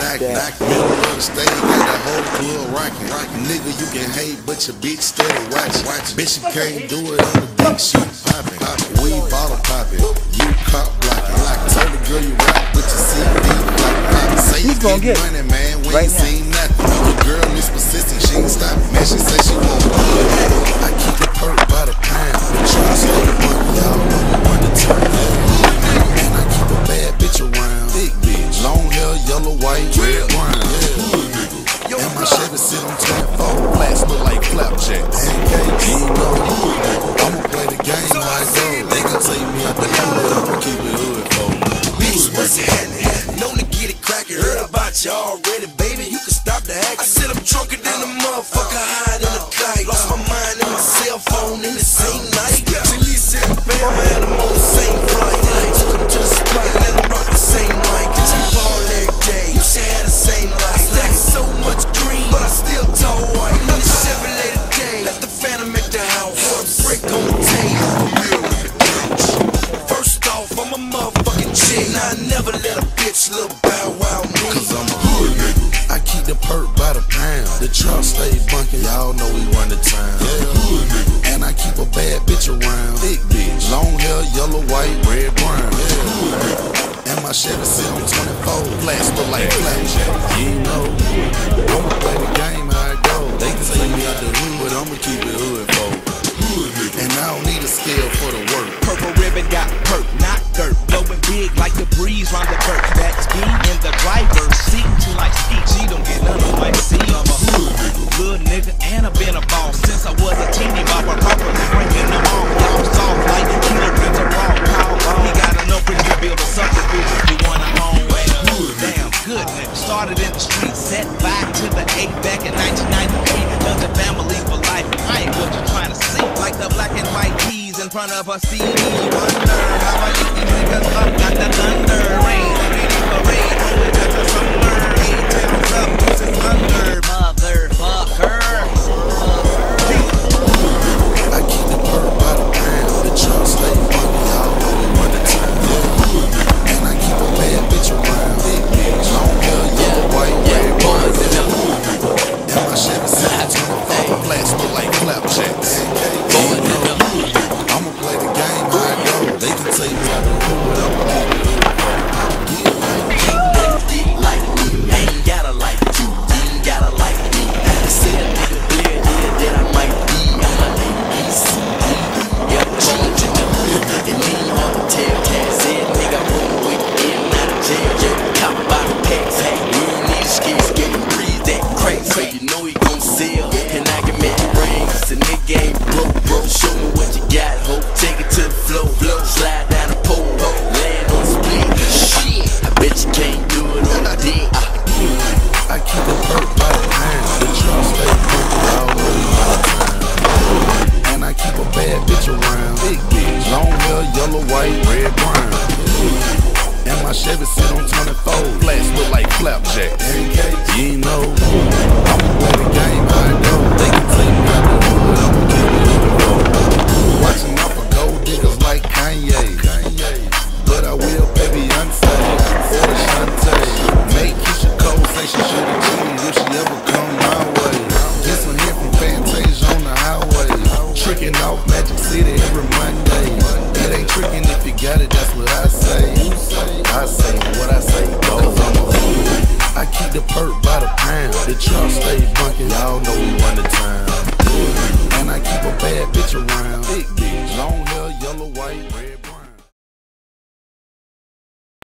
rocking. Middle of the stage, got the whole club rocking. Nigga, you can hate, but your bitch steady watching. Bitch, you can't do it on the beat, she popping. We bottle popping, you cop blocking. Told the girl you rock, but you see deep like Say He's you gonna get money, man, we Right ain't now. seen nothing. The girl is persistent, she ain't stopping. Man, she say she want good. I keep the perk by the pound. Me the. I'ma keep it hood, folks. Bitch, what's happening? Known to get it crackin'. Heard about you already, baby. You can stop the act. I said I'm drunker than a motherfucker, higher never let a bitch little bow wow me. Cause I'm a hood nigga. I keep the perk by the pound. The truck stay bunkin', y'all know we run the town. Yeah, hood nigga. And I keep a bad bitch around. Big bitch. Long hair, yellow, white, red, brown. Yeah, hood nigga. And my Chevy sit on 24. Flats look like flapjack. You know, I'ma play the game how it go. They can take me out the hood, but I'ma keep it breeze round the dirt. That's me in the driver's seat. She like ski, she don't get none of my seat. I'm a good nigga and I've been a boss since I was a teeny bopper. Properly breaking them all. Y'all soft like killer in the raw power. He got enough bridge to build a subdivision. You want a home? Damn, good nigga. Started in the street, set back to the eight back in 1998. Done the family for life. I ain't what you trying to see. Like the black and white keys in front of a CD. Ho. Take it to the flow, flow. Slide down the pole, land on split. Shit, I bet you can't do it on the dick. I keep a perk by the pound. The truck stay we run the town. And I keep a bad bitch around. Big bitch, long hair, yellow, white, red, brown. And my Chevy sit on 24. Flats look like flapjacks. You ain't know, by the truck stay bunkin', y'all know we run the town.